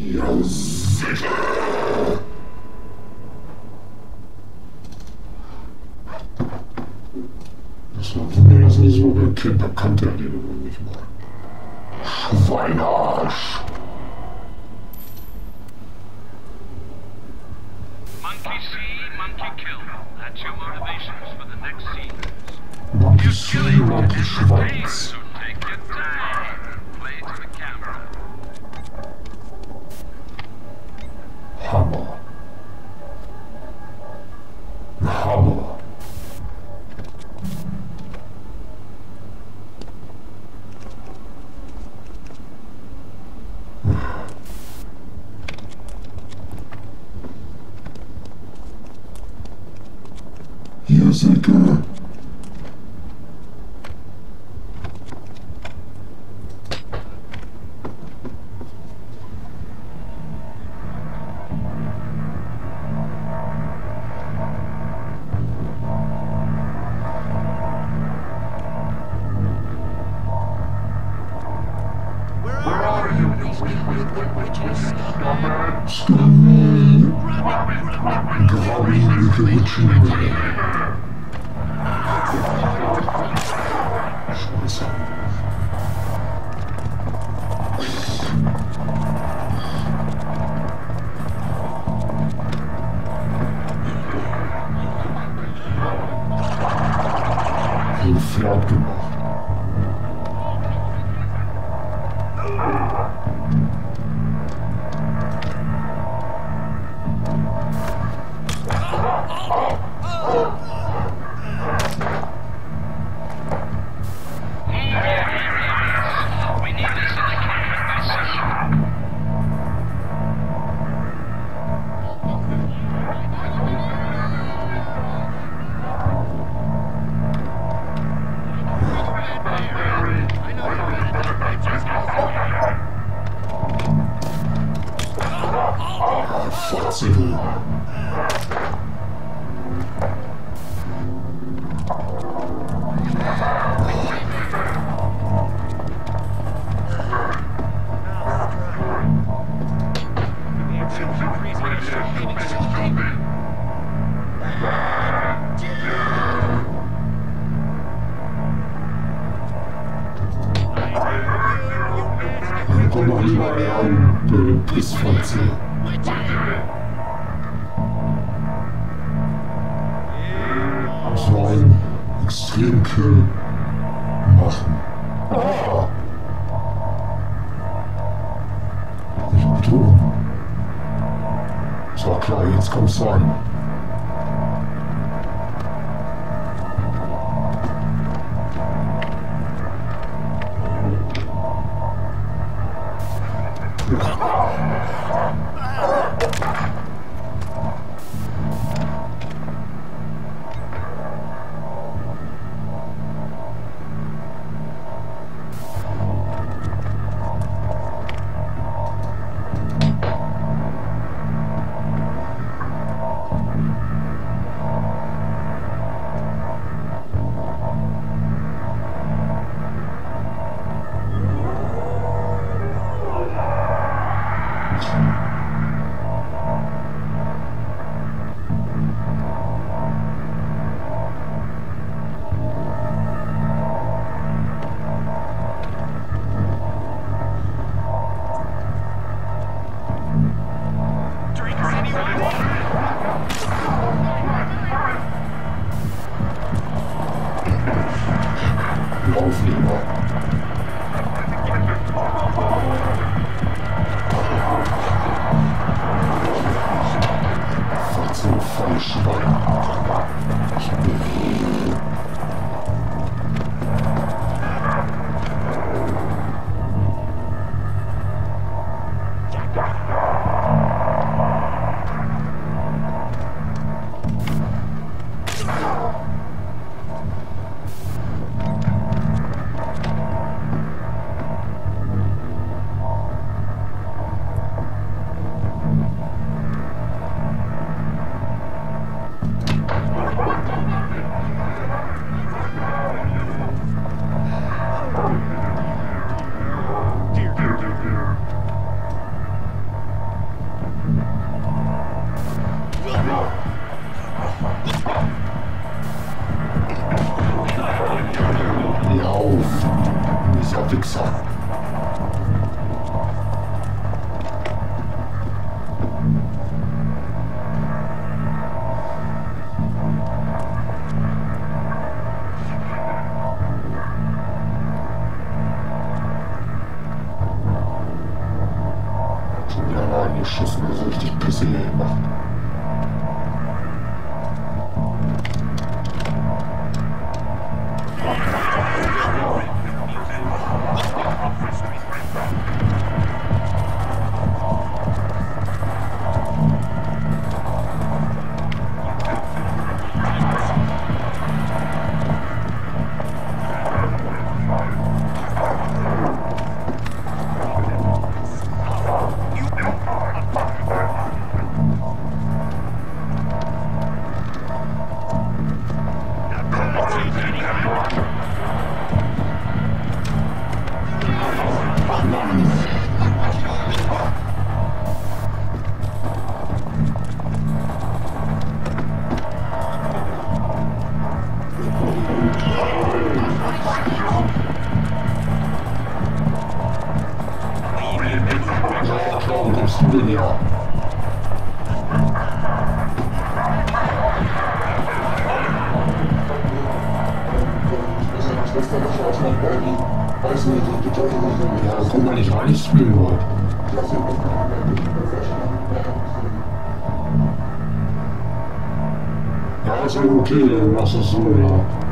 Yazika! Snad wybiera mnie Monkey see, monkey kill. That's your motivations for the next scene. Monkey see, monkey Schweinz. infrato peaceful. Will ja. Guck mal nicht rein, ich spielen wollte. Ja, ist okay, dann du es so, ja.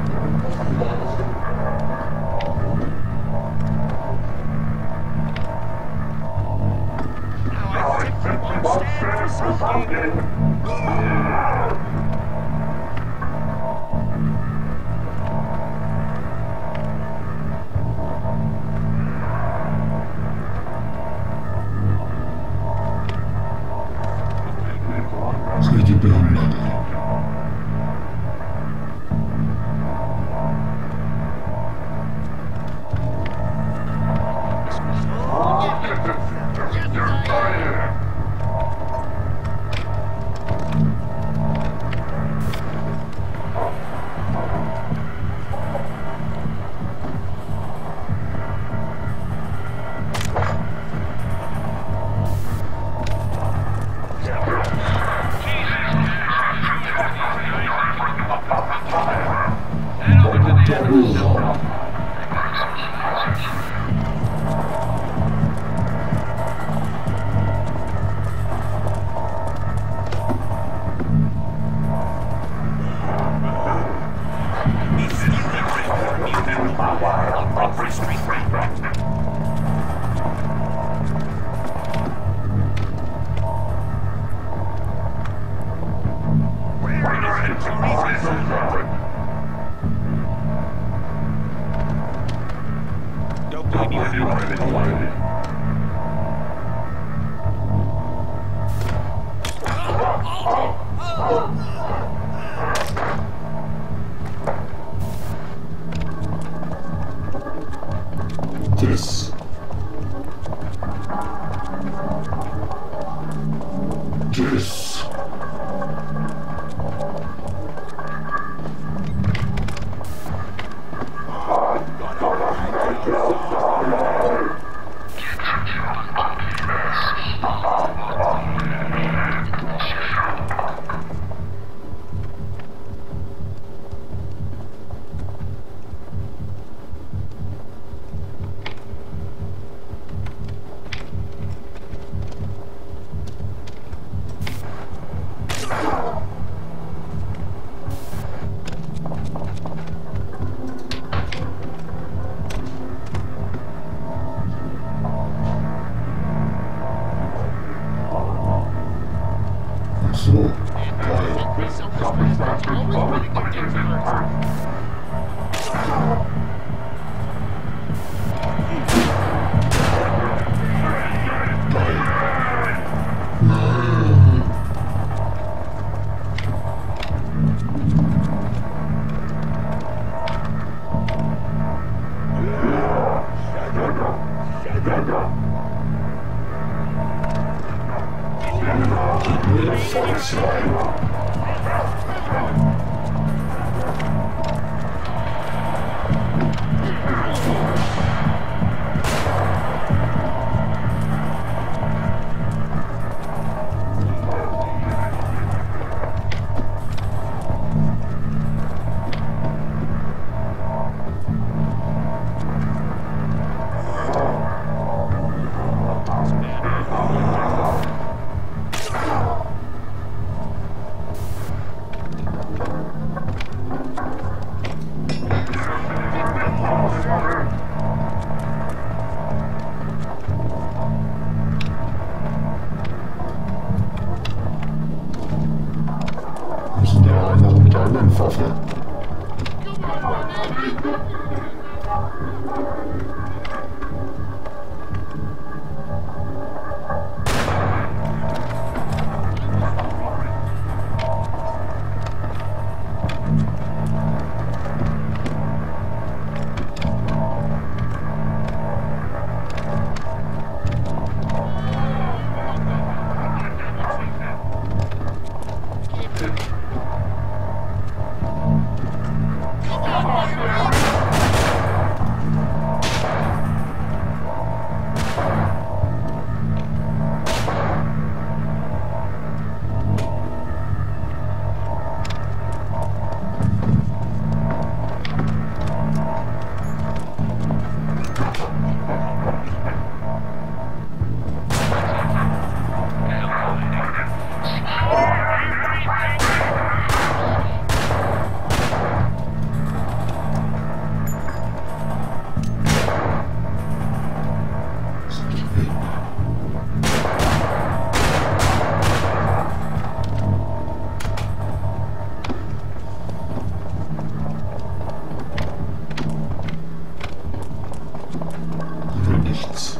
animals.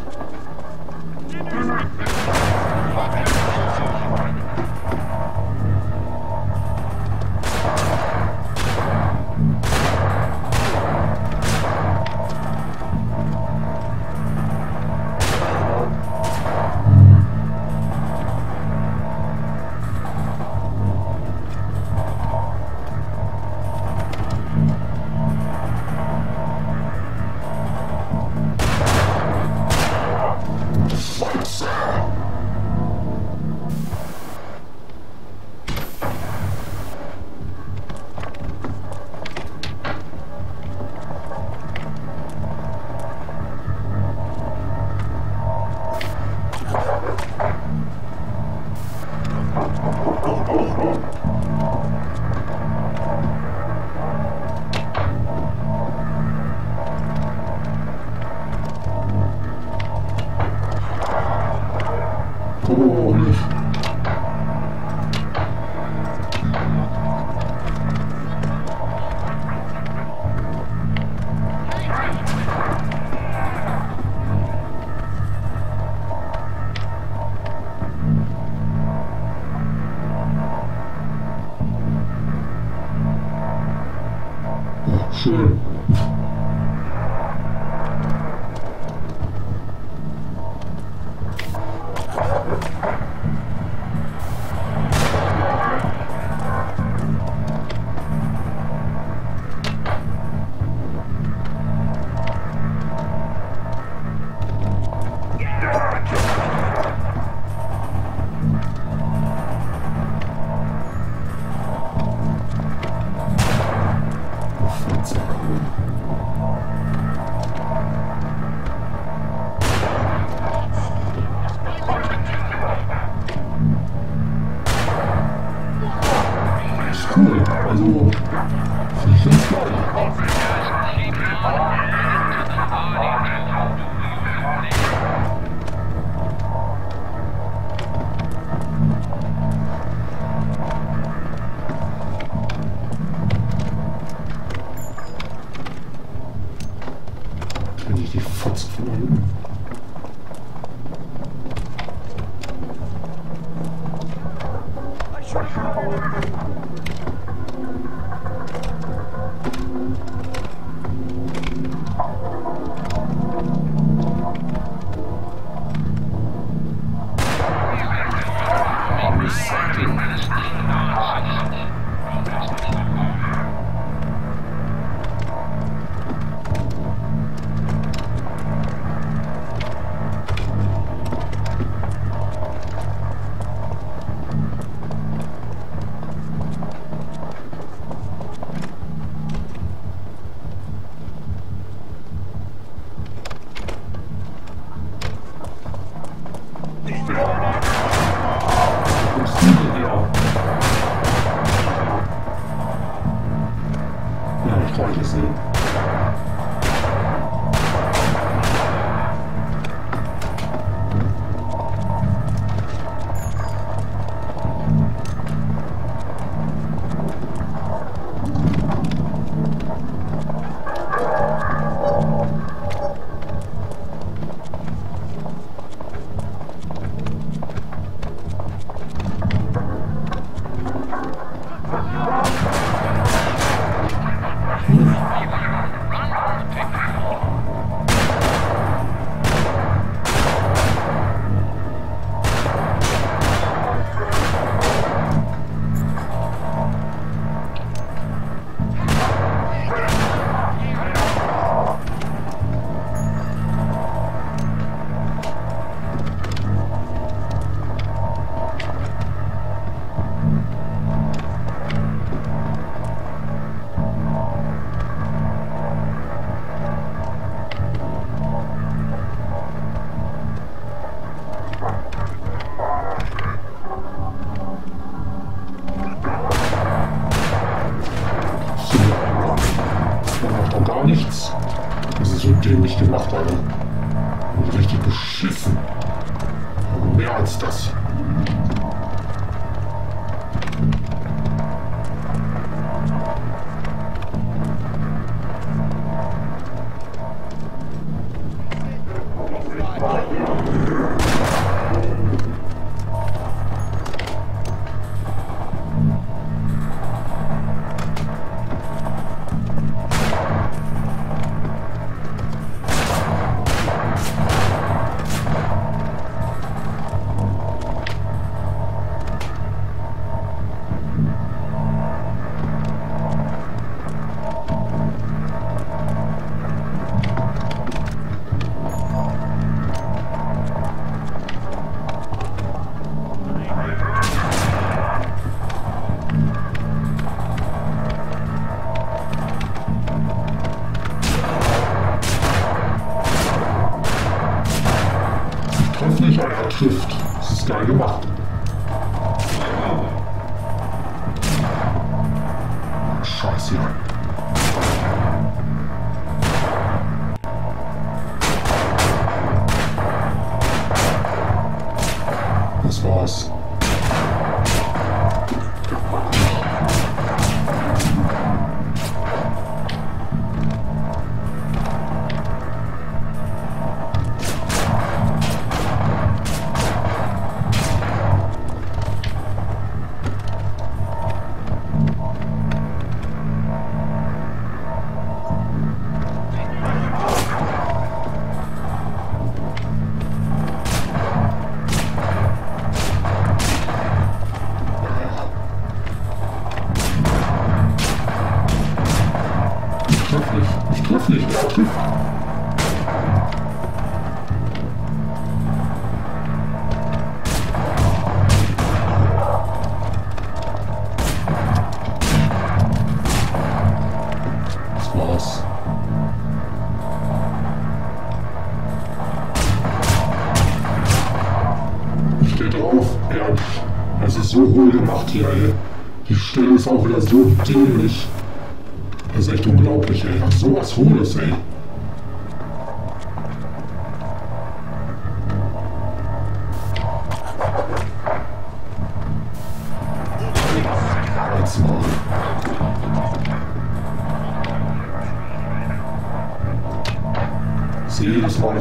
die Fotzfluren. trifft. Das ist geil gemacht.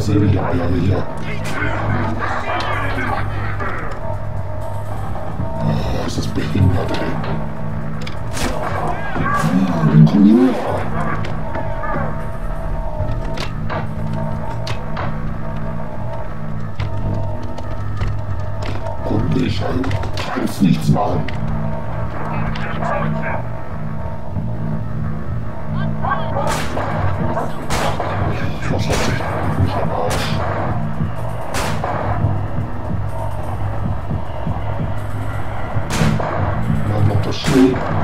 So we can. Mann,